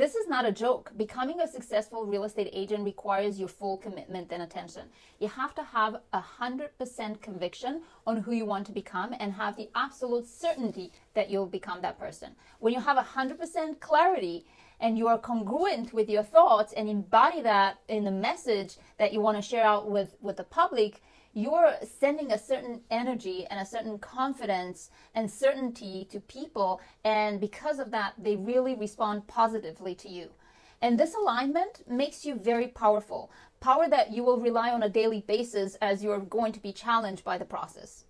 this is not a joke. Becoming a successful real estate agent requires your full commitment and attention. You have to have a 100% conviction on who you want to become and have the absolute certainty that you'll become that person. When you have a 100% clarity and you are congruent with your thoughts and embody that in the message that you want to share out with, with the public, you're sending a certain energy and a certain confidence and certainty to people. And because of that, they really respond positively to you. And this alignment makes you very powerful, power that you will rely on a daily basis as you're going to be challenged by the process.